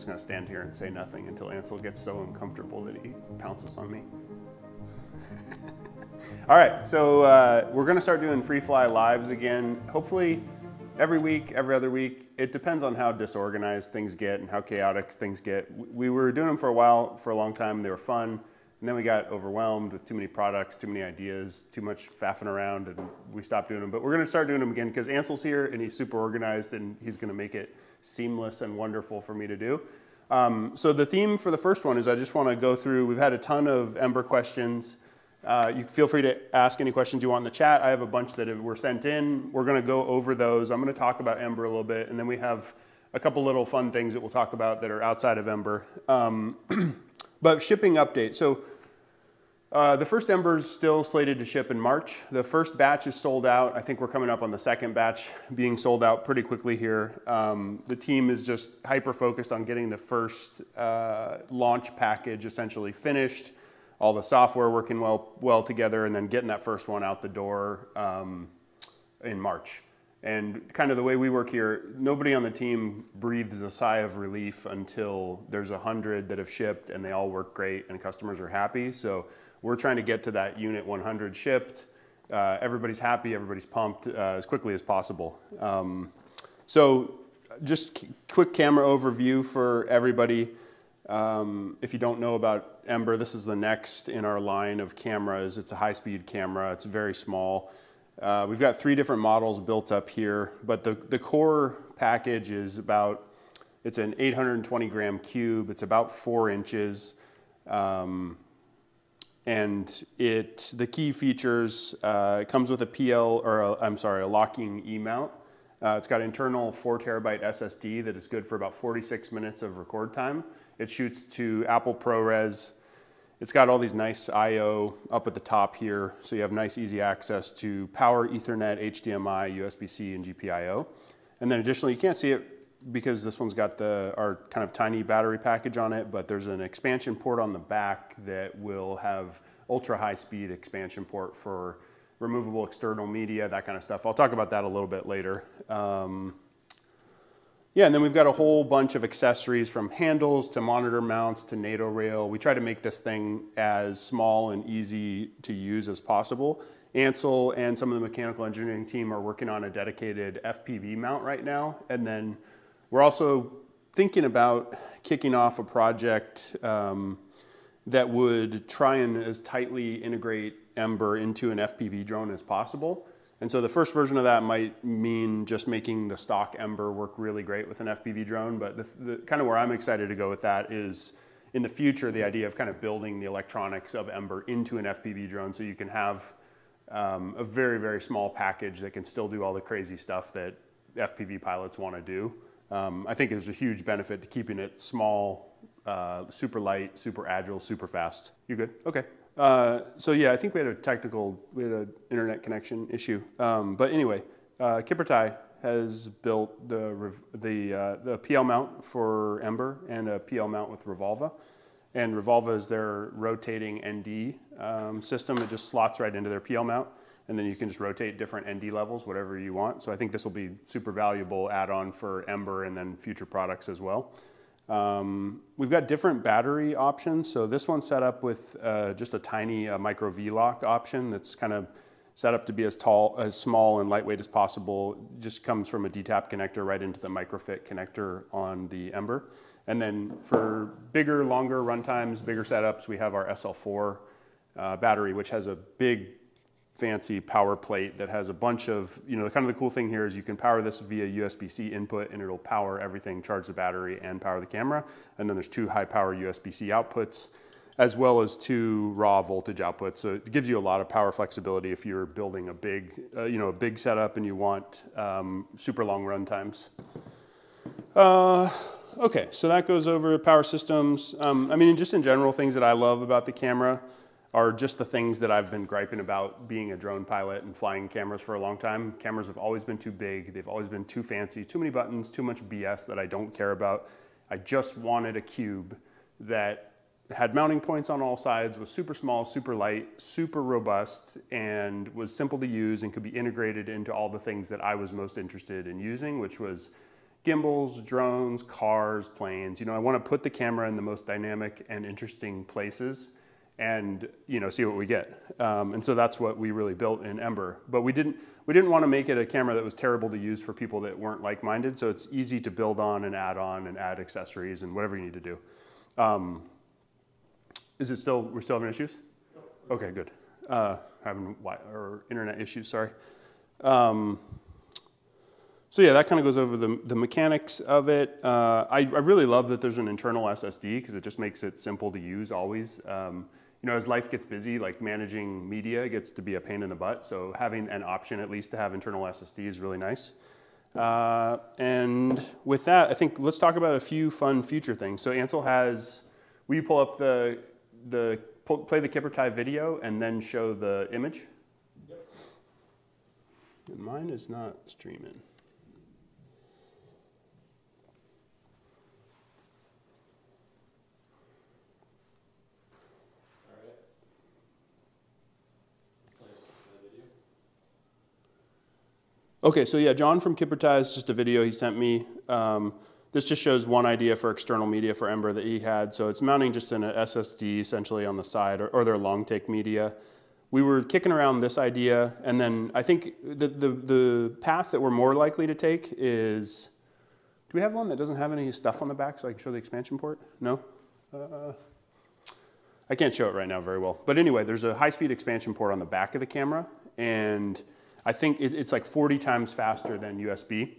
just gonna stand here and say nothing until Ansel gets so uncomfortable that he pounces on me. All right, so uh, we're gonna start doing Freefly lives again. Hopefully every week, every other week. It depends on how disorganized things get and how chaotic things get. We were doing them for a while, for a long time. They were fun. And then we got overwhelmed with too many products, too many ideas, too much faffing around, and we stopped doing them. But we're gonna start doing them again because Ansel's here and he's super organized and he's gonna make it seamless and wonderful for me to do. Um, so the theme for the first one is I just wanna go through, we've had a ton of Ember questions. Uh, you feel free to ask any questions you want in the chat. I have a bunch that were sent in. We're gonna go over those. I'm gonna talk about Ember a little bit, and then we have a couple little fun things that we'll talk about that are outside of Ember. Um, but shipping update. So uh, the first Ember is still slated to ship in March. The first batch is sold out. I think we're coming up on the second batch being sold out pretty quickly here. Um, the team is just hyper focused on getting the first uh, launch package essentially finished, all the software working well, well together, and then getting that first one out the door um, in March. And kind of the way we work here, nobody on the team breathes a sigh of relief until there's a hundred that have shipped and they all work great and customers are happy. So we're trying to get to that unit 100 shipped. Uh, everybody's happy, everybody's pumped uh, as quickly as possible. Um, so just quick camera overview for everybody. Um, if you don't know about Ember, this is the next in our line of cameras. It's a high-speed camera. It's very small. Uh, we've got three different models built up here, but the, the core package is about, it's an 820 gram cube. It's about four inches. Um, and it the key features uh, it comes with a PL or i am sorry a locking E mount. Uh, it's got internal four terabyte SSD that is good for about 46 minutes of record time. It shoots to Apple ProRes. It's got all these nice I/O up at the top here, so you have nice easy access to power, Ethernet, HDMI, USB-C, and GPIO. And then additionally, you can't see it because this one's got the our kind of tiny battery package on it, but there's an expansion port on the back that will have ultra high speed expansion port for removable external media, that kind of stuff. I'll talk about that a little bit later. Um, yeah, and then we've got a whole bunch of accessories from handles to monitor mounts to NATO rail. We try to make this thing as small and easy to use as possible. Ansel and some of the mechanical engineering team are working on a dedicated FPV mount right now. And then we're also thinking about kicking off a project um, that would try and as tightly integrate Ember into an FPV drone as possible. And so the first version of that might mean just making the stock Ember work really great with an FPV drone. But the, the, kind of where I'm excited to go with that is in the future, the idea of kind of building the electronics of Ember into an FPV drone so you can have um, a very, very small package that can still do all the crazy stuff that FPV pilots want to do. Um, I think there's a huge benefit to keeping it small, uh, super light, super agile, super fast. You good? Okay. Uh, so yeah, I think we had a technical, we had an internet connection issue. Um, but anyway, uh, Kippertie has built the, the, uh, the PL mount for Ember and a PL mount with Revolva. And Revolva is their rotating ND um, system. It just slots right into their PL mount and then you can just rotate different ND levels, whatever you want. So I think this will be super valuable add-on for Ember and then future products as well. Um, we've got different battery options. So this one's set up with uh, just a tiny uh, micro V-lock option that's kind of set up to be as tall, as small and lightweight as possible. Just comes from a DTAP connector right into the microfit connector on the Ember. And then for bigger, longer runtimes, bigger setups, we have our SL4 uh, battery, which has a big fancy power plate that has a bunch of, you know, the kind of the cool thing here is you can power this via USB-C input and it'll power everything, charge the battery and power the camera. And then there's two high power USB-C outputs as well as two raw voltage outputs. So it gives you a lot of power flexibility if you're building a big, uh, you know, a big setup and you want um, super long run times. Uh, okay, so that goes over power systems. Um, I mean, just in general, things that I love about the camera are just the things that I've been griping about being a drone pilot and flying cameras for a long time. Cameras have always been too big. They've always been too fancy, too many buttons, too much BS that I don't care about. I just wanted a cube that had mounting points on all sides, was super small, super light, super robust, and was simple to use and could be integrated into all the things that I was most interested in using, which was gimbals, drones, cars, planes. You know, I want to put the camera in the most dynamic and interesting places and you know see what we get. Um, and so that's what we really built in Ember. But we didn't we didn't want to make it a camera that was terrible to use for people that weren't like-minded. So it's easy to build on and add on and add accessories and whatever you need to do. Um, is it still we're still having issues? Okay, good. Uh, having or internet issues. Sorry. Um, so yeah, that kind of goes over the, the mechanics of it. Uh, I, I, really love that there's an internal SSD because it just makes it simple to use always. Um, you know, as life gets busy, like managing media gets to be a pain in the butt. So having an option at least to have internal SSD is really nice. Uh, and with that, I think let's talk about a few fun future things. So Ansel has, will you pull up the, the pull, play the Kippertie video and then show the image? Yep. mine is not streaming. Okay, so yeah, John from Kippertie is just a video he sent me. Um, this just shows one idea for external media for Ember that he had. So it's mounting just an SSD essentially on the side or, or their long take media. We were kicking around this idea, and then I think the, the, the path that we're more likely to take is, do we have one that doesn't have any stuff on the back so I can show the expansion port? No? Uh, I can't show it right now very well. But anyway, there's a high-speed expansion port on the back of the camera, and I think it, it's like 40 times faster than USB.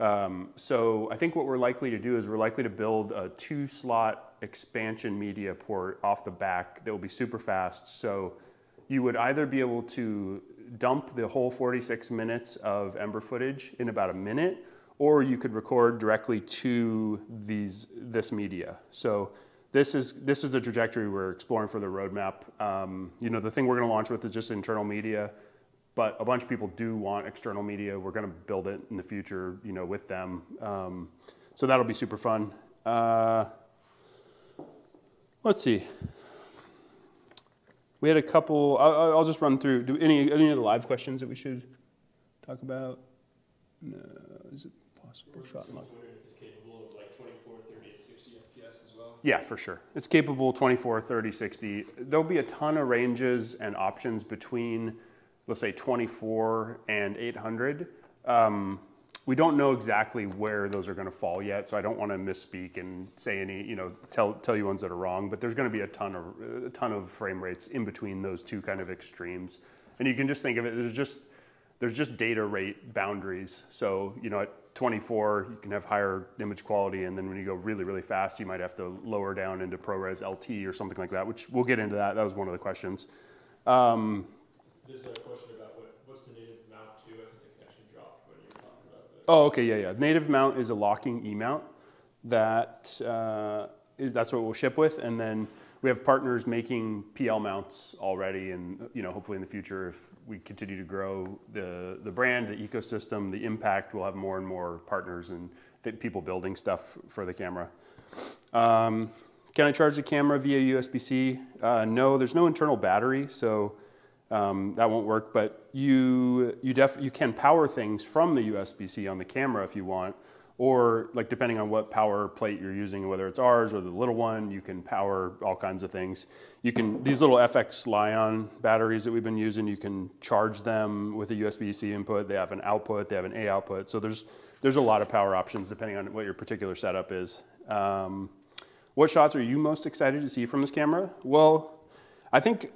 Um, so I think what we're likely to do is we're likely to build a two slot expansion media port off the back that will be super fast. So you would either be able to dump the whole 46 minutes of Ember footage in about a minute, or you could record directly to these, this media. So this is, this is the trajectory we're exploring for the roadmap. Um, you know, the thing we're gonna launch with is just internal media but a bunch of people do want external media. We're going to build it in the future, you know, with them. Um, so that'll be super fun. Uh, let's see. We had a couple. I'll, I'll, just run through. Do any any of the live questions that we should talk about? No, is it possible shot and Yeah, for sure. It's capable 24, 30, 60. There'll be a ton of ranges and options between let's say 24 and 800. Um, we don't know exactly where those are going to fall yet, so I don't want to misspeak and say any, you know, tell tell you ones that are wrong. But there's going to be a ton of a ton of frame rates in between those two kind of extremes, and you can just think of it. There's just there's just data rate boundaries. So you know, at 24, you can have higher image quality, and then when you go really really fast, you might have to lower down into ProRes LT or something like that. Which we'll get into that. That was one of the questions. Um, there's a question about what, what's the native mount to? I think the connection dropped when you were talking about this. Oh, okay, yeah, yeah. Native mount is a locking E mount that uh, that's what we'll ship with, and then we have partners making PL mounts already, and you know, hopefully in the future, if we continue to grow the the brand, the ecosystem, the impact, we'll have more and more partners and people building stuff for the camera. Um, can I charge the camera via USB-C? Uh, no, there's no internal battery, so um, that won't work, but you, you, def, you can power things from the USB-C on the camera if you want, or like depending on what power plate you're using, whether it's ours or the little one, you can power all kinds of things. You can, these little FX Li-ion batteries that we've been using, you can charge them with a USB-C input. They have an output, they have an A output. So there's, there's a lot of power options depending on what your particular setup is. Um, what shots are you most excited to see from this camera? Well, I think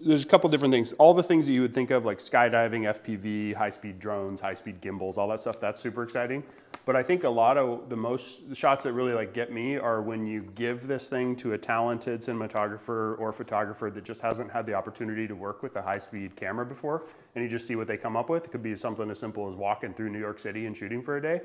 there's a couple different things. All the things that you would think of, like skydiving, FPV, high-speed drones, high-speed gimbals, all that stuff, that's super exciting. But I think a lot of the most the shots that really like get me are when you give this thing to a talented cinematographer or photographer that just hasn't had the opportunity to work with a high-speed camera before, and you just see what they come up with. It could be something as simple as walking through New York City and shooting for a day.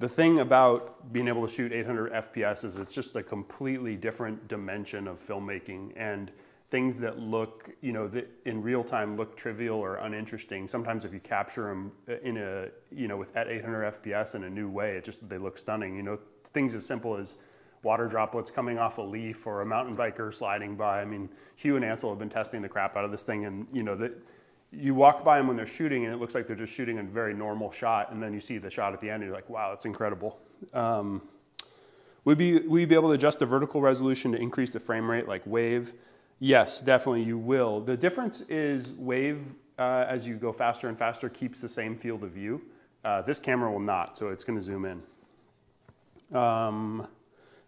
The thing about being able to shoot 800 FPS is it's just a completely different dimension of filmmaking and things that look, you know, that in real time look trivial or uninteresting. Sometimes if you capture them in a, you know, with at 800 FPS in a new way, it just, they look stunning. You know, things as simple as water droplets coming off a leaf or a mountain biker sliding by. I mean, Hugh and Ansel have been testing the crap out of this thing and, you know, that you walk by them when they're shooting and it looks like they're just shooting a very normal shot and then you see the shot at the end and you're like wow that's incredible um, would be we be able to adjust the vertical resolution to increase the frame rate like wave yes definitely you will the difference is wave uh, as you go faster and faster keeps the same field of view uh, this camera will not so it's going to zoom in um,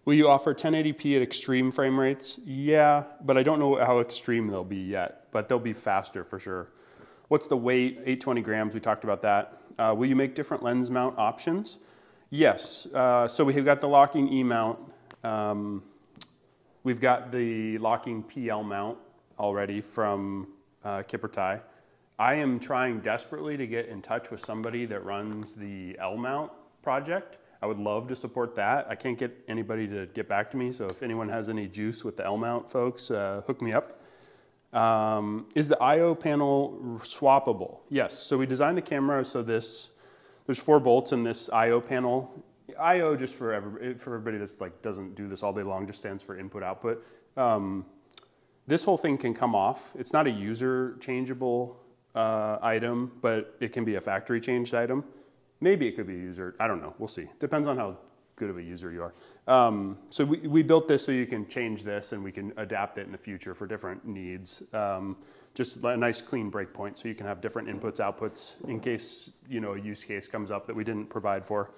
will you offer 1080p at extreme frame rates yeah but i don't know how extreme they'll be yet but they'll be faster for sure What's the weight? 820 grams, we talked about that. Uh, will you make different lens mount options? Yes, uh, so we've got the locking E mount. Um, we've got the locking PL mount already from uh, Kippertie. I am trying desperately to get in touch with somebody that runs the L mount project. I would love to support that. I can't get anybody to get back to me, so if anyone has any juice with the L mount folks, uh, hook me up. Um, is the I.O. panel swappable? Yes, so we designed the camera so this, there's four bolts in this I.O. panel. I.O. just for, for everybody that's like doesn't do this all day long, just stands for input output. Um, this whole thing can come off. It's not a user changeable uh, item, but it can be a factory changed item. Maybe it could be a user, I don't know, we'll see. Depends on how good of a user you are. Um, so we, we built this so you can change this and we can adapt it in the future for different needs. Um, just a nice clean breakpoint so you can have different inputs, outputs in case you know a use case comes up that we didn't provide for.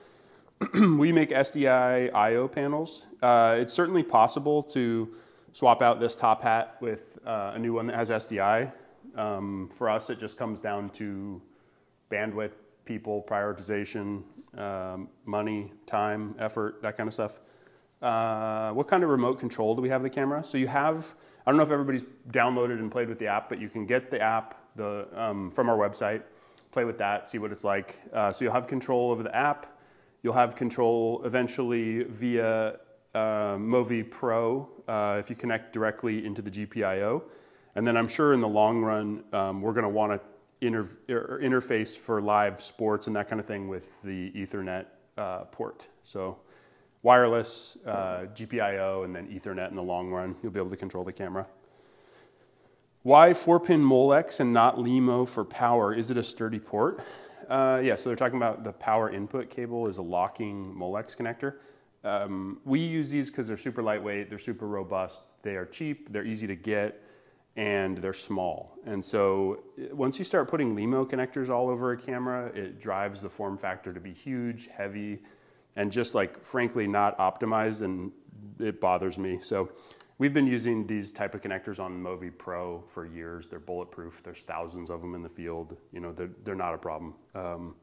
we make SDI I/O panels. Uh, it's certainly possible to swap out this top hat with uh, a new one that has SDI. Um, for us, it just comes down to bandwidth, people, prioritization, um, money, time, effort, that kind of stuff. Uh, what kind of remote control do we have the camera? So you have, I don't know if everybody's downloaded and played with the app, but you can get the app the, um, from our website, play with that, see what it's like. Uh, so you'll have control over the app. You'll have control eventually via uh, Movi Pro uh, if you connect directly into the GPIO. And then I'm sure in the long run, um, we're going to want to inter er, interface for live sports and that kind of thing with the Ethernet uh, port. So wireless, uh, GPIO, and then Ethernet in the long run. You'll be able to control the camera. Why 4-pin Molex and not LEMO for power? Is it a sturdy port? Uh, yeah, so they're talking about the power input cable is a locking Molex connector. Um, we use these because they're super lightweight, they're super robust, they are cheap, they're easy to get, and they're small. And so once you start putting LEMO connectors all over a camera, it drives the form factor to be huge, heavy, and just like frankly not optimized and it bothers me. So we've been using these type of connectors on Movi Pro for years. They're bulletproof. There's thousands of them in the field. You know, they're, they're not a problem. Um,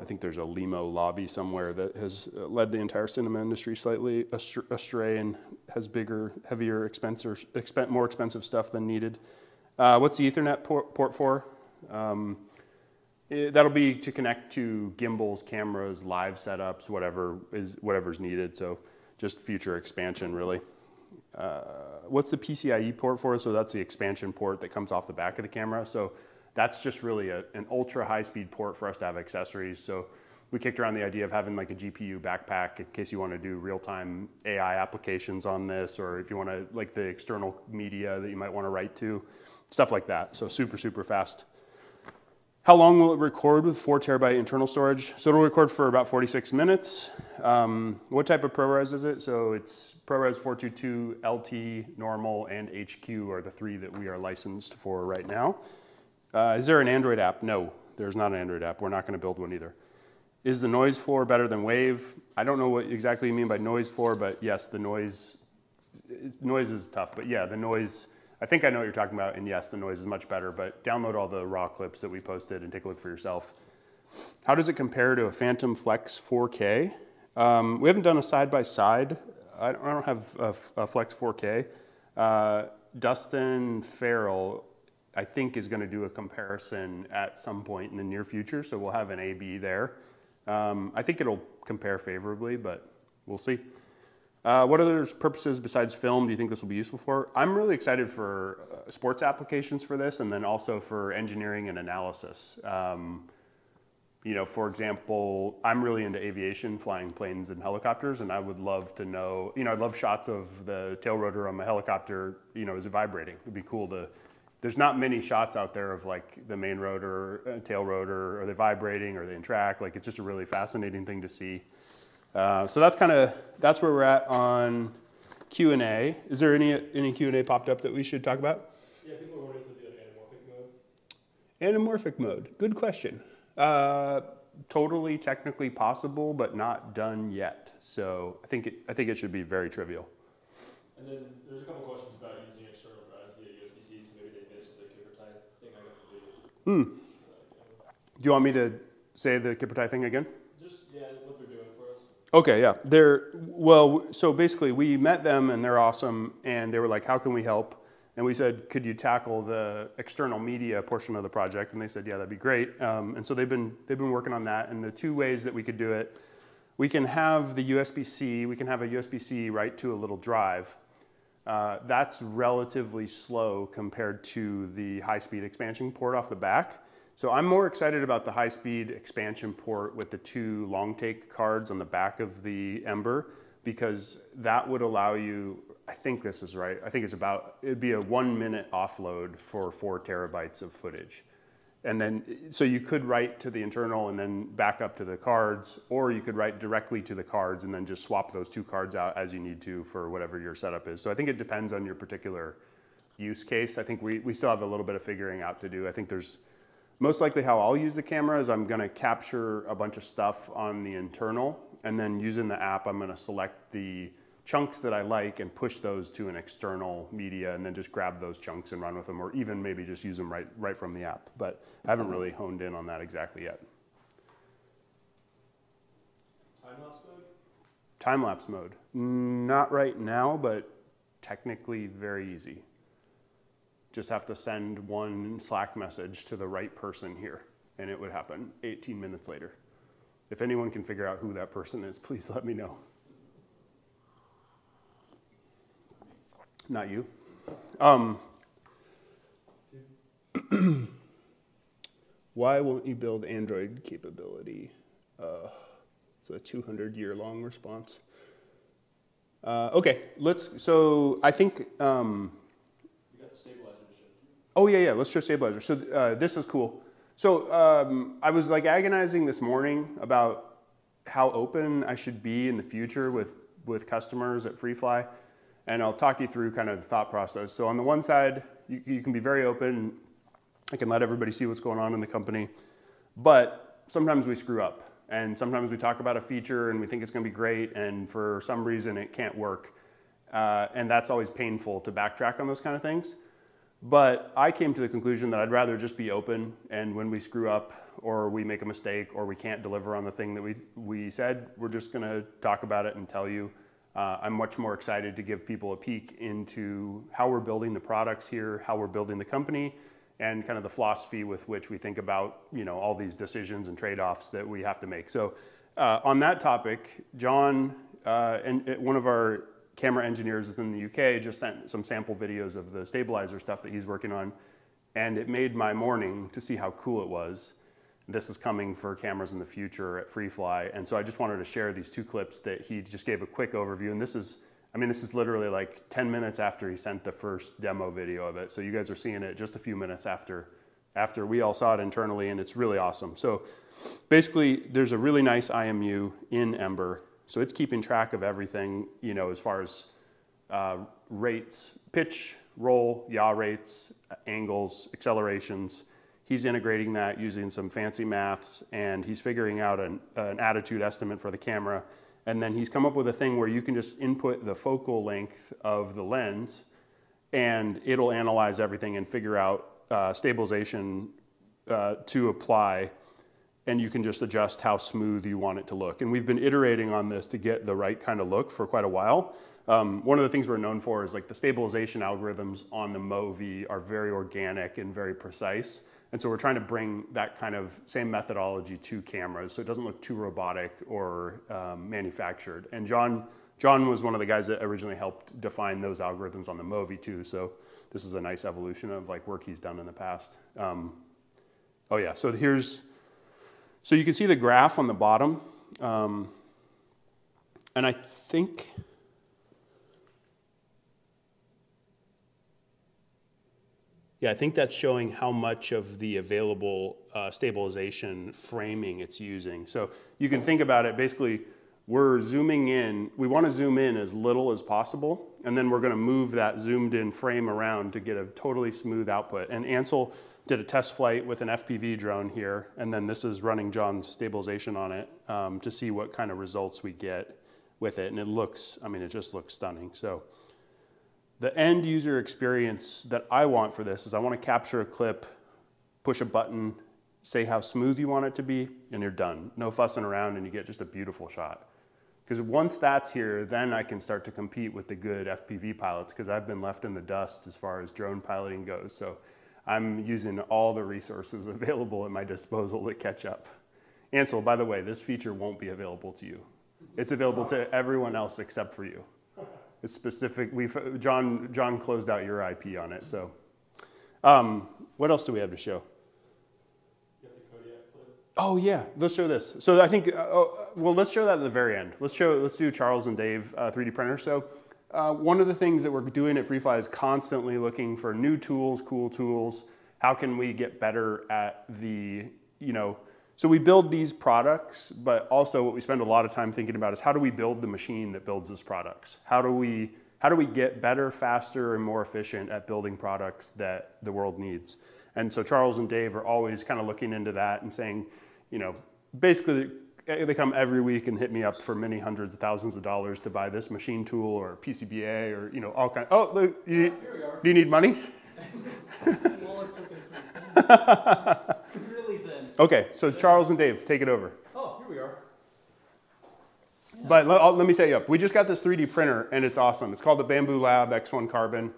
I think there's a LEMO lobby somewhere that has uh, led the entire cinema industry slightly astray and has bigger, heavier, expensive, expen more expensive stuff than needed. Uh, what's the Ethernet port, port for? Um, it, that'll be to connect to gimbals, cameras, live setups, whatever is whatever's needed. So just future expansion, really. Uh, what's the PCIe port for? So that's the expansion port that comes off the back of the camera. So that's just really a, an ultra high speed port for us to have accessories. So we kicked around the idea of having like a GPU backpack in case you want to do real time AI applications on this, or if you want to like the external media that you might want to write to, stuff like that. So super, super fast. How long will it record with four terabyte internal storage? So it'll record for about 46 minutes. Um, what type of ProRes is it? So it's ProRes 422, LT, normal, and HQ are the three that we are licensed for right now. Uh, is there an Android app? No, there's not an Android app. We're not going to build one either. Is the noise floor better than Wave? I don't know what exactly you mean by noise floor, but yes, the noise, noise is tough. But yeah, the noise, I think I know what you're talking about. And yes, the noise is much better, but download all the raw clips that we posted and take a look for yourself. How does it compare to a Phantom Flex 4K? Um, we haven't done a side-by-side. -side. I, don't have a, a Flex 4K. Uh, Dustin Farrell I think is going to do a comparison at some point in the near future. So we'll have an A-B there. Um, I think it'll compare favorably, but we'll see. Uh, what other purposes besides film do you think this will be useful for? I'm really excited for uh, sports applications for this and then also for engineering and analysis. Um, you know, for example, I'm really into aviation, flying planes and helicopters, and I would love to know, you know, I'd love shots of the tail rotor on my helicopter, you know, is it vibrating? It'd be cool to there's not many shots out there of like the main rotor, uh, tail rotor, are they vibrating, or they in track. Like it's just a really fascinating thing to see. Uh, so that's kind of that's where we're at on Q and A. Is there any any Q and A popped up that we should talk about? Yeah, people are wondering if it'll be like anamorphic mode. Anamorphic mode. Good question. Uh, totally technically possible, but not done yet. So I think it, I think it should be very trivial. And then there's a couple questions about using external drives via USB-C, so maybe they missed the Kippertie thing I got to do. Hmm. Do you want me to say the Kippertie thing again? Just, yeah, what they're doing for us. Okay, yeah. They're well. So basically, we met them and they're awesome, and they were like, "How can we help?" And we said, "Could you tackle the external media portion of the project?" And they said, "Yeah, that'd be great." Um, and so they've been they've been working on that. And the two ways that we could do it, we can have the USB-C. We can have a USB-C right to a little drive. Uh, that's relatively slow compared to the high-speed expansion port off the back. So I'm more excited about the high-speed expansion port with the two long take cards on the back of the Ember because that would allow you, I think this is right, I think it's about, it'd be a one minute offload for four terabytes of footage. And then, so you could write to the internal and then back up to the cards, or you could write directly to the cards and then just swap those two cards out as you need to for whatever your setup is. So I think it depends on your particular use case. I think we, we still have a little bit of figuring out to do. I think there's most likely how I'll use the camera is I'm gonna capture a bunch of stuff on the internal and then using the app, I'm gonna select the chunks that I like and push those to an external media and then just grab those chunks and run with them or even maybe just use them right, right from the app. But I haven't really honed in on that exactly yet. Time-lapse mode? Time lapse mode, not right now, but technically very easy. Just have to send one Slack message to the right person here, and it would happen 18 minutes later. If anyone can figure out who that person is, please let me know. Not you. Um, why won't you build Android capability? Uh, it's a 200 year long response. Uh, okay, let's. So I think. Um, You got the stabilizer to show. Oh yeah, yeah. Let's show stabilizer. So uh, this is cool. So um, I was like agonizing this morning about how open I should be in the future with with customers at FreeFly, and I'll talk you through kind of the thought process. So on the one side, you, you can be very open. I can let everybody see what's going on in the company, but sometimes we screw up. And sometimes we talk about a feature and we think it's going to be great, and for some reason it can't work. Uh, and that's always painful to backtrack on those kind of things. But I came to the conclusion that I'd rather just be open, and when we screw up or we make a mistake or we can't deliver on the thing that we, we said, we're just going to talk about it and tell you. Uh, I'm much more excited to give people a peek into how we're building the products here, how we're building the company, and kind of the philosophy with which we think about you know all these decisions and trade-offs that we have to make. So uh, on that topic, John uh, and uh, one of our camera engineers is in the UK just sent some sample videos of the stabilizer stuff that he's working on, and it made my morning to see how cool it was. This is coming for cameras in the future at FreeFly, and so I just wanted to share these two clips that he just gave a quick overview. And this is I mean, this is literally like 10 minutes after he sent the first demo video of it. So you guys are seeing it just a few minutes after, after we all saw it internally, and it's really awesome. So basically, there's a really nice IMU in Ember. So it's keeping track of everything, you know, as far as uh, rates, pitch, roll, yaw rates, angles, accelerations. He's integrating that using some fancy maths, and he's figuring out an, an attitude estimate for the camera and then he's come up with a thing where you can just input the focal length of the lens and it'll analyze everything and figure out uh, stabilization uh, to apply. And you can just adjust how smooth you want it to look. And we've been iterating on this to get the right kind of look for quite a while. Um, one of the things we're known for is like the stabilization algorithms on the Movi are very organic and very precise. And so we're trying to bring that kind of same methodology to cameras so it doesn't look too robotic or um, manufactured. And John, John was one of the guys that originally helped define those algorithms on the Movi too. So this is a nice evolution of like work he's done in the past. Um, oh yeah, so here's, so you can see the graph on the bottom. Um, and I think, Yeah, I think that's showing how much of the available uh, stabilization framing it's using. So you can think about it basically, we're zooming in, we want to zoom in as little as possible, and then we're going to move that zoomed in frame around to get a totally smooth output. And Ansel did a test flight with an FPV drone here, and then this is running John's stabilization on it um, to see what kind of results we get with it. And it looks, I mean, it just looks stunning. So the end user experience that I want for this is I want to capture a clip, push a button, say how smooth you want it to be, and you're done. No fussing around, and you get just a beautiful shot. Because once that's here, then I can start to compete with the good FPV pilots because I've been left in the dust as far as drone piloting goes. So I'm using all the resources available at my disposal to catch up. Ansel, by the way, this feature won't be available to you. It's available to everyone else except for you. It's specific. We John John closed out your IP on it. So, um, what else do we have to show? Oh yeah, let's show this. So I think, uh, oh, well, let's show that at the very end. Let's show, let's do Charles and Dave uh, 3D printer. So uh, one of the things that we're doing at FreeFly is constantly looking for new tools, cool tools. How can we get better at the, you know, so we build these products, but also what we spend a lot of time thinking about is how do we build the machine that builds these products? How do we how do we get better, faster, and more efficient at building products that the world needs? And so Charles and Dave are always kind of looking into that and saying, you know, basically they come every week and hit me up for many hundreds of thousands of dollars to buy this machine tool or PCBA or you know all kind. Of, oh, look, you, do you need money? well, really thin. Okay, so Charles and Dave, take it over. Oh, here we are. Yeah. But let, oh, let, me set you up. We just got this 3D printer and it's awesome. It's called the Bambu Lab X1 Carbon.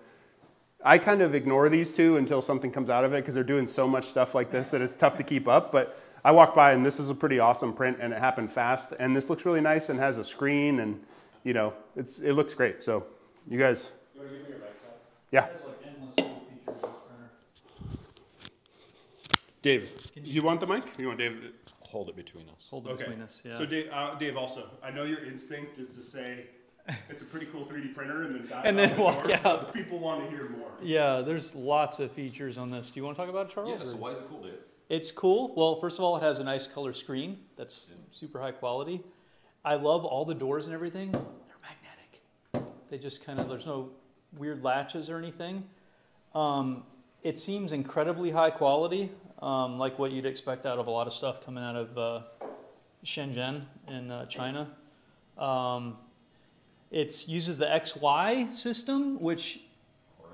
I kind of ignore these two until something comes out of it because they're doing so much stuff like this that it's tough to keep up. But I walked by and this is a pretty awesome print and it happened fast. And this looks really nice and has a screen and you know, it's, it looks great. So you guys. Yeah. Dave, do you, you want the mic? You want Dave? Hold it between us. Hold it okay. between us, yeah. So Dave, uh, Dave, also, I know your instinct is to say, it's a pretty cool 3D printer and then and then walk door, out. People want to hear more. Yeah, there's lots of features on this. Do you want to talk about it, Charles? Yeah, so why is it cool, Dave? It's cool. Well, first of all, it has a nice color screen that's super high quality. I love all the doors and everything. They're magnetic. They just kind of, there's no weird latches or anything. Um, it seems incredibly high quality, um, like what you'd expect out of a lot of stuff coming out of uh, Shenzhen in uh, China. Um, it uses the XY system, which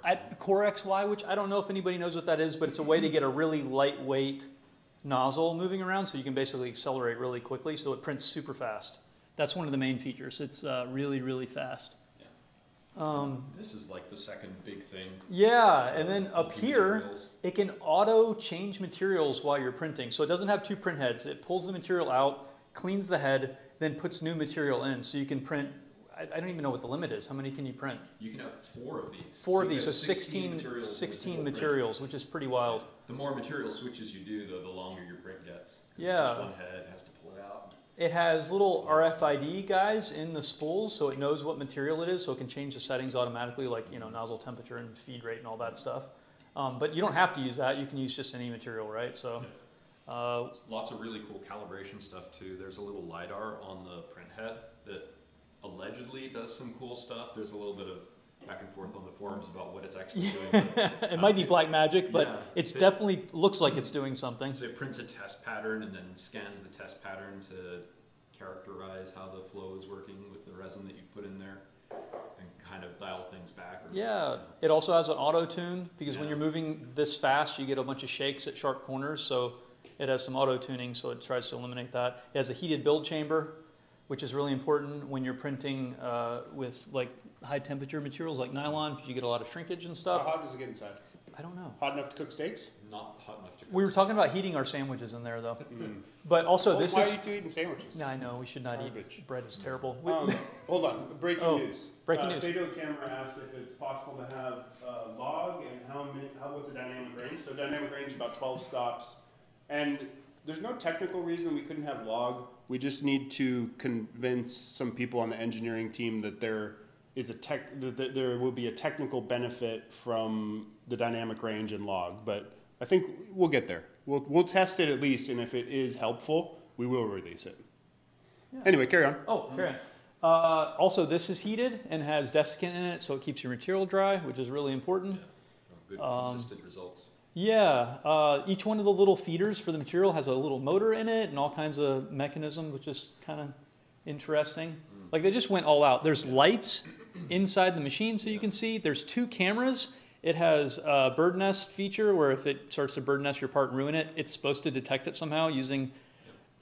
at Core XY, which I don't know if anybody knows what that is, but it's a way to get a really lightweight nozzle moving around so you can basically accelerate really quickly so it prints super fast. That's one of the main features. It's uh, really, really fast. Um, this is like the second big thing. Yeah, and then up here, materials. it can auto change materials while you're printing. So it doesn't have two print heads. It pulls the material out, cleans the head, then puts new material in. So you can print I, I, don't even know what the limit is. How many can you print? You can have four of these. Four so of these, so 16, 16 materials, 16 materials which is pretty wild. The more material switches you do, though, the longer your print gets. Yeah. one head has to pull it out. It has little RFID guys in the spools, so it knows what material it is, so it can change the settings automatically, like you know nozzle temperature and feed rate and all that stuff. Um, but you don't have to use that. You can use just any material, right? So. Uh, Lots of really cool calibration stuff too. There's a little LiDAR on the print head that allegedly does some cool stuff. There's a little bit of back and forth on the forums about what it's actually doing. it might be uh, black magic, but yeah, it definitely looks like it's doing something. So it prints a test pattern and then scans the test pattern to characterize how the flow is working with the resin that you've put in there and kind of dial things back. yeah, it also has an auto tune because yeah. when you're moving this fast, you get a bunch of shakes at sharp corners. So it has some auto tuning, so it tries to eliminate that. It has a heated build chamber, which is really important when you're printing uh, with like high temperature materials like nylon because you get a lot of shrinkage and stuff. How hot does it get inside? I don't know. Hot enough to cook steaks? Not hot enough to cook We were talking about heating our sandwiches in there though. Mm. But also well, this why is... Why are you two eating sandwiches? No, I know, we should not Garbage. eat. Bread is terrible. Um, hold on, breaking oh, news. Breaking uh, news. Sato Camera asked if it's possible to have a log and how many, how, what's the dynamic range? So dynamic range is about 12 stops. And there's no technical reason we couldn't have log. We just need to convince some people on the engineering team that they're a tech, that that there will be a technical benefit from the dynamic range and log, but I think we'll get there. We'll, we'll test it at least, and if it is helpful, we will release it. Yeah. Anyway, carry on. Oh, carry on. Uh, also, this is heated and has desiccant in it, so it keeps your material dry, which is really important. Good, Um, consistent results. Yeah, uh, each one of the little feeders for the material has a little motor in it and all kinds of mechanisms, which is kind of interesting. Like they just went all out. There's lights inside the machine so you can see. There's two cameras. It has a bird nest feature where if it starts to bird nest your part and ruin it, it's supposed to detect it somehow using,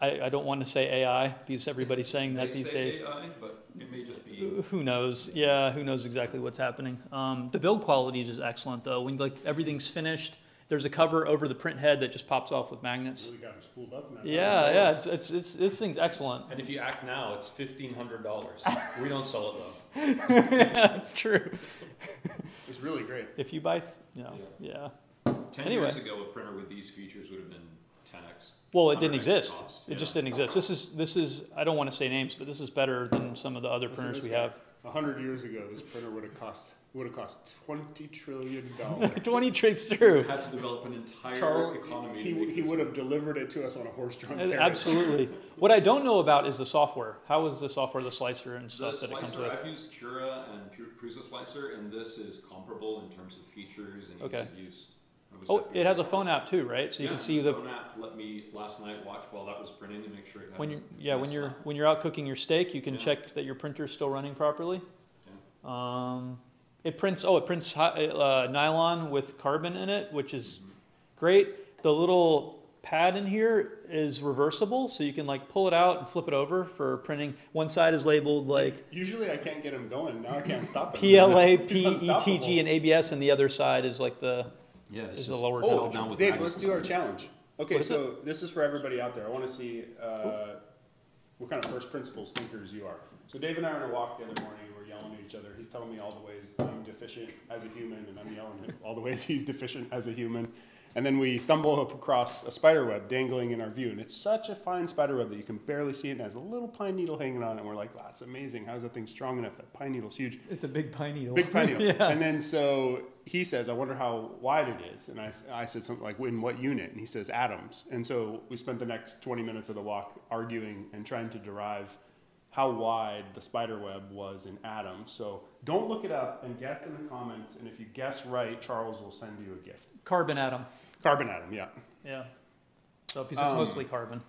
I, I don't want to say AI because everybody's saying that They these say days. AI, but it may just be. Who knows? Yeah, who knows exactly what's happening. Um, the build quality is excellent though. When like everything's finished, there's a cover over the print head that just pops off with magnets. Really got them spooled up now. Yeah, yeah, it's, it's, it's, this thing's excellent. And if you act now, it's fifteen hundred dollars. We don't sell it though. yeah, it's true. It's really great. If you buy, you know, yeah. Ten Anyway. years ago, a printer with these features would have been ten x. Well, it didn't exist. cost, It yeah. just didn't exist. This is, this is, I don't want to say names, but this is better than some of the other printers we have. A hundred years ago, this printer would have cost, would have cost twenty trillion dollars. Twenty trace through. Had to develop an entire Charles, economy. he, he would have delivered it to us on a horse-drawn carriage. Absolutely. What I don't know about is the software. How is the software, the slicer and The stuff that it comes slicer, with? I've used Cura and Prusa Slicer, and this is comparable in terms of features and Okay. ease of use. Oh, it has a phone app too, right? So you Yeah, can see the, phone app let me last night watch while that was printing to make sure it had. when you, yeah, when you're, when you're out cooking your steak, you can Yeah. check that your printer's still running properly. Um, it prints, oh, it prints uh, nylon with carbon in it, which is great. The little pad in here is reversible, so you can like pull it out and flip it over for printing. One side is labeled like Usually I can't get them going, now I can't stop him. PLA, PETG, and ABS, and the other side is like the, Yeah, it's is the just lower Oh, temperature. down with Dave, let's do our challenge. Okay, What is so this is for everybody out there. I want to see uh, what kind of first principles thinkers you are. So Dave and I were on a walk the other morning. Yelling at each other. He's telling me all the ways I'm deficient as a human, and I'm yelling at all the ways he's deficient as a human. And then we stumble up across a spider web dangling in our view, and it's such a fine spider web that you can barely see it, and it has a little pine needle hanging on it. And we're like, wow, that's amazing. How is that thing strong enough? That pine needle's huge. it's a big pine needle. Big pine needle. Yeah. And then so he says, I wonder how wide it is. And I said something like, in what unit? And he says, atoms. And so we spent the next 20 minutes of the walk arguing and trying to derive how wide the spider web was in atoms. So don't look it up and guess in the comments. And if you guess right, Charles will send you a gift. Carbon atom, Carbon atom, yeah. yeah. So, because it's Um, mostly carbon.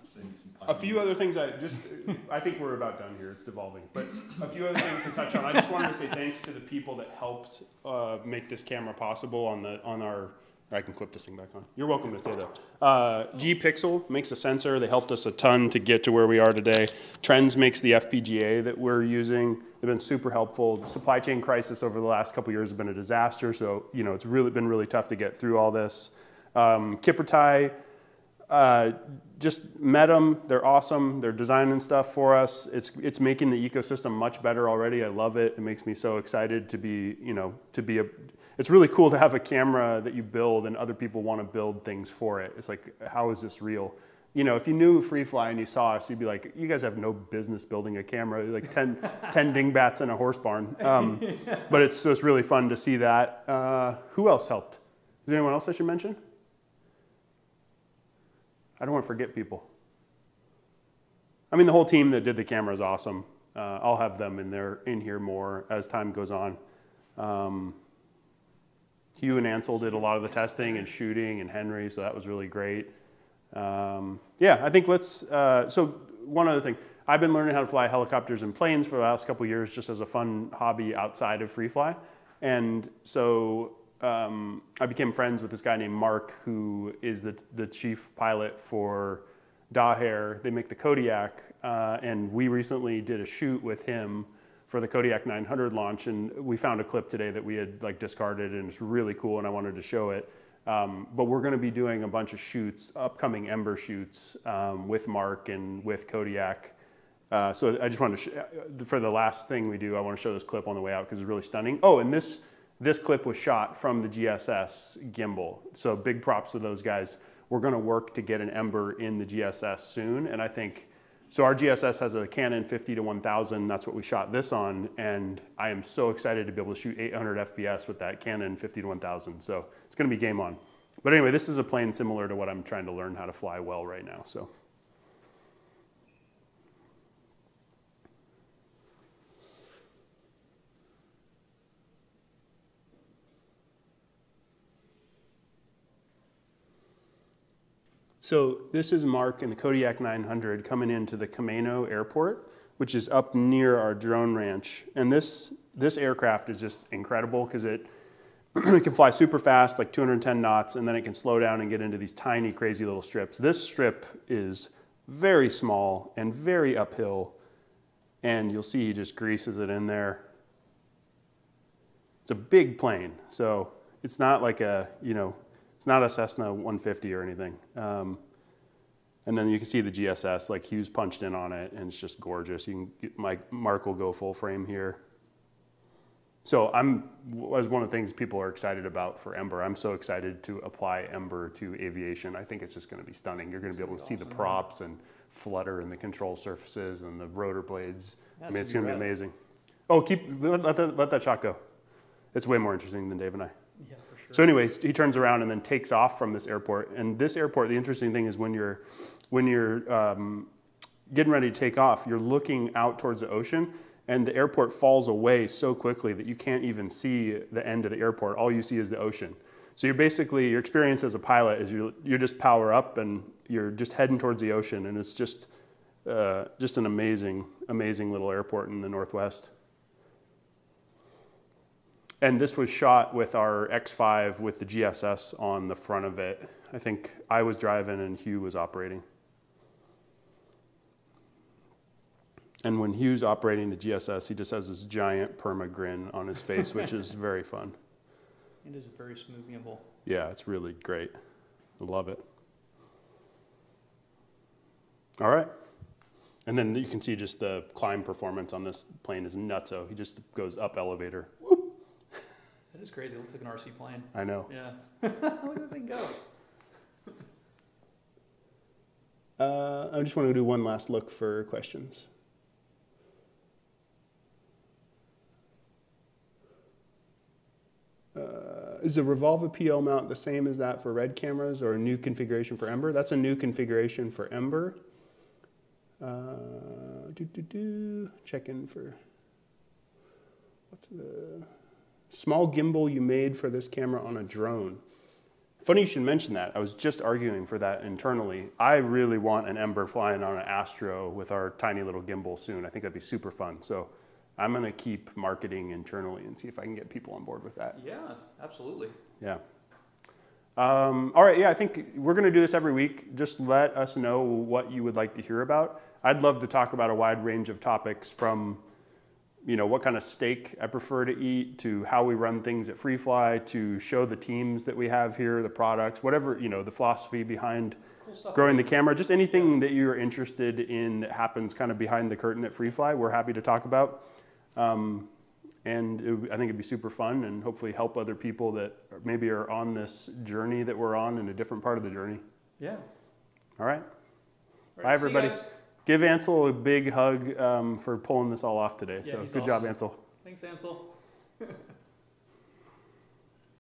A few other things I just, I think we're about done here. It's devolving. But a few other things to touch on. I just wanted to say thanks to the people that helped uh, make this camera possible on the on our. I can clip this thing back on. You're welcome to stay though. Uh, Gpixel makes a sensor. They helped us a ton to get to where we are today. Trends makes the FPGA that we're using. They've been super helpful. The supply chain crisis over the last couple years has been a disaster. So you know it's really been really tough to get through all this. Um, Kippertie uh, just met them. They're awesome. They're designing stuff for us. It's it's making the ecosystem much better already. I love it. It makes me so excited to be you know to be a. It's really cool to have a camera that you build and other people want to build things for it. It's like how is this real? You know, if you knew FreeFly and you saw us, you'd be like, you guys have no business building a camera. Like 10, 10 dingbats in a horse barn. Um, but it's just really fun to see that. Uh, who else helped? Is there anyone else I should mention? I don't want to forget people. I mean, the whole team that did the camera is awesome. Uh, I'll have them in there in here more as time goes on. Um, Hugh and Ansel did a lot of the testing and shooting, and Henry, so that was really great. Um, yeah, I think let's. Uh, so one other thing, I've been learning how to fly helicopters and planes for the last couple years, just as a fun hobby outside of Freefly, and so um, I became friends with this guy named Mark, who is the the chief pilot for Daher. They make the Kodiak, uh, and we recently did a shoot with him for the Kodiak 900 launch, and we found a clip today that we had like discarded, and it's really cool, and I wanted to show it. Um, but we're going to be doing a bunch of shoots, upcoming Ember shoots um, with Mark and with Kodiak. Uh, so I just wanted to, uh, for the last thing we do, I want to show this clip on the way out because it's really stunning. Oh, and this this clip was shot from the GSS gimbal. So big props to those guys. We're going to work to get an Ember in the GSS soon, and I think so our GSS has a Canon 50 to 1000. That's what we shot this on, and I am so excited to be able to shoot 800 FPS with that Canon 50 to 1000. So it's going to be game on. But anyway, this is a plane similar to what I'm trying to learn how to fly well right now. So. So this is Mark in the Kodiak 900 coming into the Camano Airport, which is up near our drone ranch. And this this aircraft is just incredible because it it can fly super fast, like 210 knots, and then it can slow down and get into these tiny, crazy little strips. This strip is very small and very uphill, and you'll see he just greases it in there. It's a big plane, so it's not like a you know it's not a Cessna 150 or anything. Um, and then you can see the GSS, like Hugh's punched in on it, and it's just gorgeous. You can, get- Mike, Mark will go full frame here. So I'm, was one of the things people are excited about for Ember. I'm so excited to apply Ember to aviation. I think it's just going to be stunning. You're going to be able to see the props and flutter and the control surfaces and the rotor blades. I mean, it's gonna going to be amazing. Oh, keep let, let, that, let that shot go. It's way more interesting than Dave and I. Yeah. So anyway, he turns around and then takes off from this airport. And this airport, the interesting thing is when you're when you're um, getting ready to take off, you're looking out towards the ocean, and the airport falls away so quickly that you can't even see the end of the airport. All you see is the ocean. So you're basically your experience as a pilot is you you just power up and you're just heading towards the ocean, and it's just uh, just an amazing amazing little airport in the northwest. And this was shot with our X5 with the GSS on the front of it. I think I was driving and Hugh was operating. And when Hugh's operating the GSS, he just has this giant perma grin on his face, which is very fun. It is a very smooth gimbal. Yeah, it's really great. I love it. All right. And then you can see just the climb performance on this plane is nutso. He just goes up elevator. That is crazy. It looks like an RC plane. I know. Yeah. Look at that thing go. Uh, I just want to do one last look for questions. Uh, is the Revolva PL mount the same as that for red cameras or a new configuration for Ember? That's a new configuration for Ember. Uh, do, do, do. Check in for what's the small gimbal you made for this camera on a drone. Funny you should mention that. I was just arguing for that internally. I really want an Ember flying on an Astro with our tiny little gimbal soon. I think that'd be super fun. So I'm going to keep marketing internally and see if I can get people on board with that. Yeah, absolutely. Yeah. Um, all right. Yeah, I think we're going to do this every week. Just let us know what you would like to hear about. I'd love to talk about a wide range of topics from, you know, what kind of steak I prefer to eat to how we run things at Freefly to show the teams that we have here, the products, whatever, you know, the philosophy behind Cool growing the camera, just anything that you're interested in that happens kind of behind the curtain at Freefly, we're happy to talk about. Um, and it, I think it'd be super fun and hopefully help other people that maybe are on this journey that we're on in a different part of the journey. Yeah. All right. All Bye, right, you everybody. Give Ansel a big hug um, for pulling this all off today. Yeah, so good job. Ansel. Thanks, Ansel.